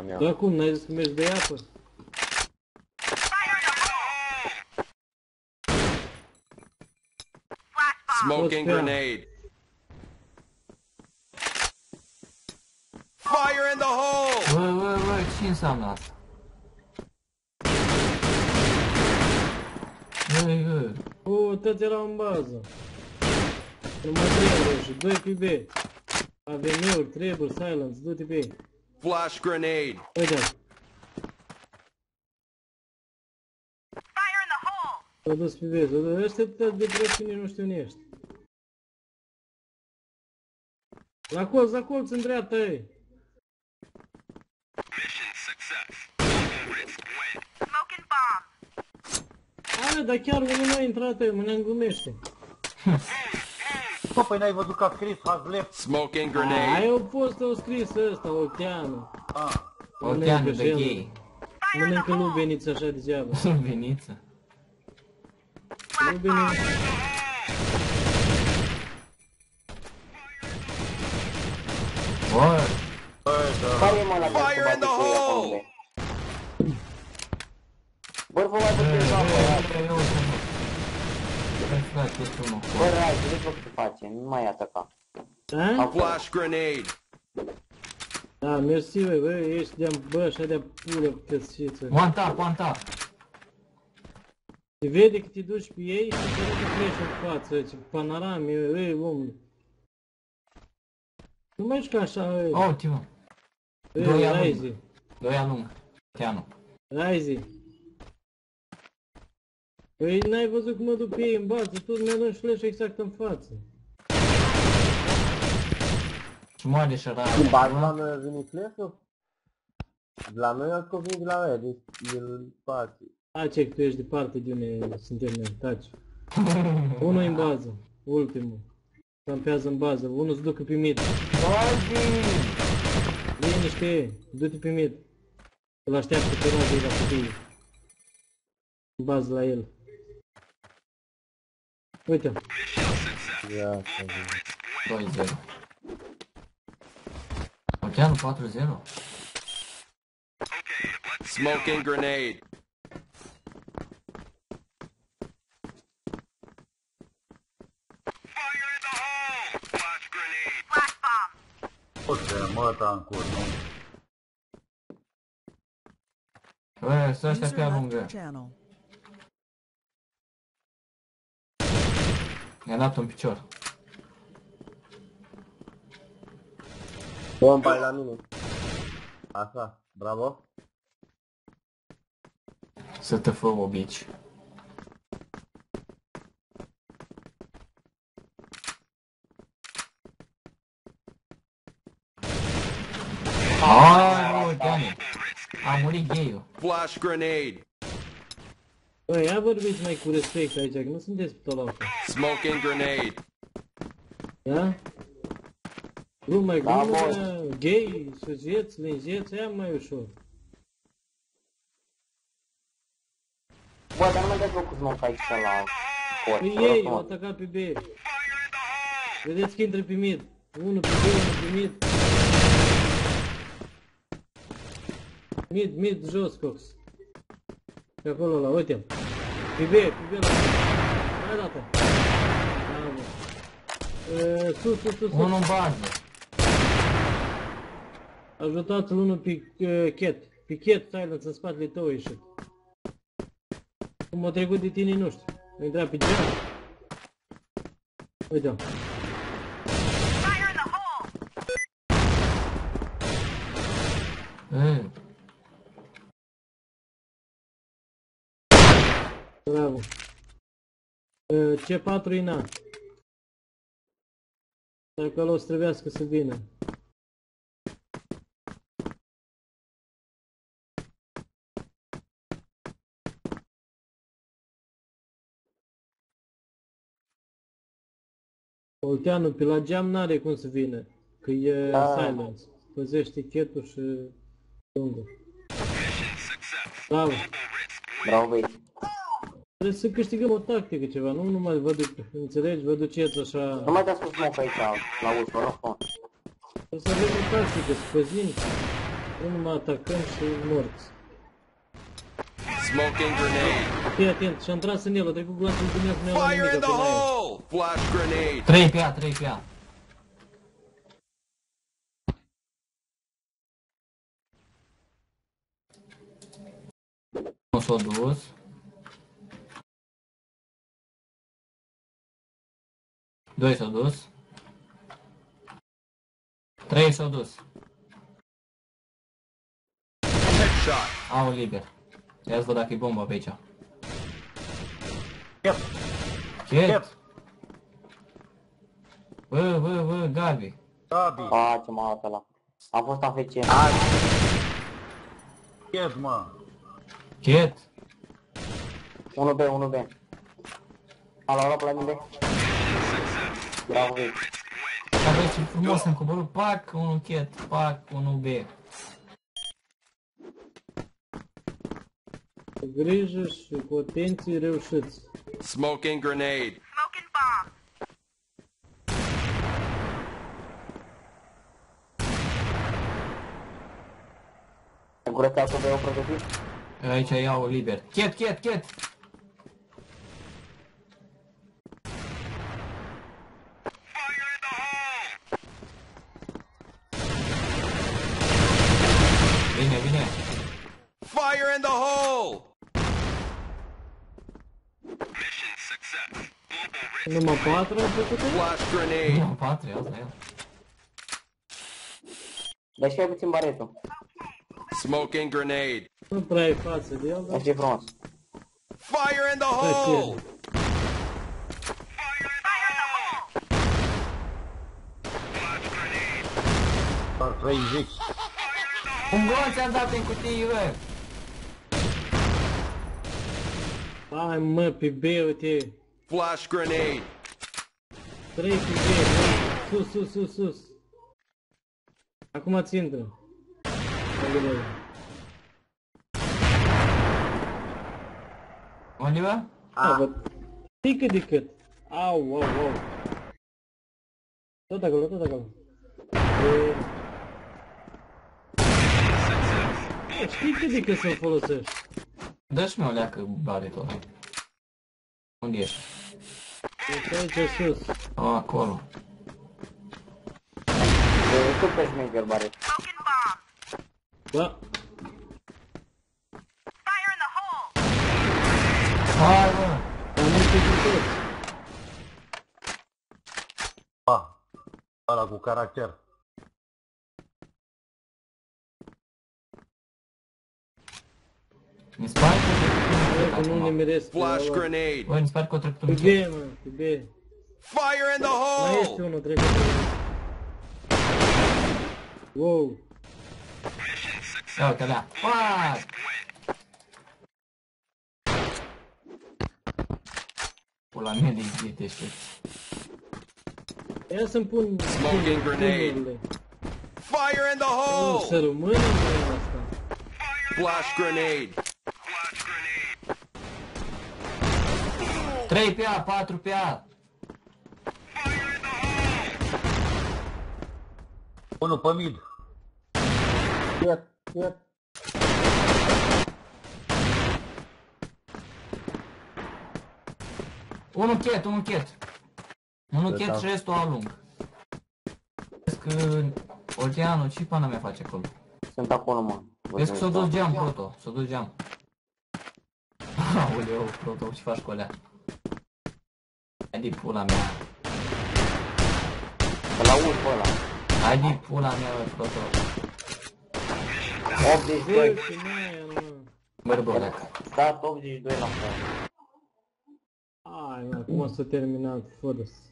pula mea. Dar cum, n-ai zis că mergi de apă? Smoking What's that? grenade. Fire in the hole! Bă, bă, bă, ce înseamnă asta? Băi, bă, O, toți erau în bază. Numai trei roșii, doi pe B. AVM-uri, treburi, silence, du-te pe ei. Flash grenade. Uite, Fire in the hole! s-a dus pe B, s-a dus. Ăștia tot de proști nici nu știu unde ești. La colț, la colț, în dreapta ei. Smoking bomb. Ale, dar chiar unul nu a intrat ei, mă ne glumește. Păi n-ai văzut că a scris has left? Smoking Ai grenade. o fost o scris ăsta, Oceanu. Ah. de Mănâncă gay. Mănâncă lubeniță așa degeaba. Lubeniță. Mă la Fire in the hole! Bă, vă mai puteți bă, bă, eu să nu. Băi, frate, ești unul. Bă, Rai, vedeți ce face, nu mai ataca. A? Flash grenade. Da, mersi, băi, bă, ești de bă, așa de pulă căsiță. One tap, one tap. Te vede că te duci pe ei și te duci flash în față, ce panorame, ei, omule. Nu mai juca așa, ei, Oh, timă. doi ei, alungi. Raizi, Doi alung. Oceanul. Raizi. Păi n-ai văzut cum mă duc pe ei în bază, tu mi-a dat flash exact în față. Și moare și ăla. Din bază la noi a venit flash-ul? De la noi a scos venit de la noi, deci el face. Tace că tu ești departe de unde suntem noi, taci. Unul în bază, ultimul. Campează în bază, unul se ducă pe mid. Liniște, du-te pe mid. Îl așteaptă pe rază la copii. În bază la el. Uite, Ia, să vedem. 2-0. Oceanul 4-0? Smoking grenade. Flash bomb. O să mă tancuri, nu? Bă, Dat un picior. Bomba e la mine. Așa, bravo. Să te fă o bici. Ai, mă, Oceane. A murit gay-ul. Flash grenade. Băi, ia vorbiți mai cu respect aici, că nu sunteți pe tolaucă. Smoking grenade. Da? Nu mai Da, glumă, boss. gay, sujeți, linjeți, aia mai ușor. Bă, dar nu mai dați cu smoke aici la cot. Păi vă rog ei, au frumos. atacat pe B. Vedeți că intră pe mid. Unul pe B, unul pe mid. Mid, mid, jos, Cox. Pe acolo la, uite Pe B, pe B la... Hai dată. Bravo. E, sus, sus, sus, Unul în sus. bază. Ajutați-l unul pe uh, Cat. Pe Cat, silence în spatele tău a ieșit. Cum a trecut de tine, nu știu. A intrat pe geam. Uite-o. Fire in the hole! Ei, Bravo. Uh, C4 e na. Dacă o să trebuiască să vină. Olteanu, pe la geam n-are cum să vină. Că e Da. silence. Păzește chetul și lungul. Bravo. Bravo, băieți. Trebuie să câștigăm o tactică ceva, nu numai vă duc, înțelegi, vă duceți așa. Nu mai dați cu smoke aici, la ușă, vă rog frumos. Trebuie să avem o tactică, să păzim. Nu mă atacăm și morți. Smoking grenade. Fii atent, și-am tras în el, a trecut glasul dimineața, mi-a luat Fire nimic in the pe la el. hole! Flash grenade. 3 pe A, 3 pe A. Nu s-a dus. Doi s-au dus. Trei s-au dus. Headshot. Au liber. Ia să văd dacă e bomba pe aici. Chet. Chet! Bă, bă, bă, Gabi. Gabi. A, ce m-a luat ăla. Am fost AFC. Chet, mă. Chet! 1B, 1B. A luat pe la mine. Bravo, Vic. Dar băi, ce frumos am coborât. Pac, unul chet, pac, unul B. Cu grijă și cu atenție reușiți. Smoking grenade. Smoking bomb. Curățatul B-ul pregătit? Aici iau liber. Chet, chet, chet! Fire in the hole! Mission Numai patru au făcut Flash grenade. Nu, patru, asta e. Dă și mai puțin baretul. Smoking grenade. Nu prea ai față de el, Dă dar... și frumos. Fire in the hole! ție. Fire in the hole. Doar 30. Un gol ți-am dat în cutii, bă! Hai mă, pe B, uite. Flash grenade. 3 pe B, sus, sus, sus, sus. Acum ți intră. Oliver. Unde, bă? Ah, bă. Știi cât de cât. Au, au, au. Tot acolo, tot acolo. E... Bă, Știi cât de cât să-l folosești. Dă-și mi-o leacă baretul ăla. Unde ești? Deci aici sus. O, acolo. E super șmecher baret. Smoking bomb. Da. Fire in the hole. Hai, bă! Am multe vități. Pa. Ăla cu caracter. Mi se pare că... Bă, că nu ne meresc. Flash Bă, grenade. Bă, mi se pare că o trecut Pe un B, chet. mă, pe B. Fire in the Mai este hole! unul trecut. Wow. Ia uite alea. Pac! Pula mea de idiot ești. Ia să-mi pun... Smoking grenade. tunurile. Fire in the O să hole! rămână în asta. Flash grenade. 3 pe A, 4 pe A. Unul pe mid. Chet, chet. Unul chet, unul chet. Unul chet Da. și restul au lung. Vezi că Olteanu, ce pana mea face acolo? Sunt acolo, mă. Vezi că s-a dus geam, Proto, s-a dus geam. Aoleu, Proto, ce faci cu alea? Hai de pula mea. Să la urc pe ăla. Hai de pula mea, bă, Proto. 82. Bă, și mai mă. Bă, bă, leacă. Stat 82 la fel. Hai, mă, cum o să terminat fără să...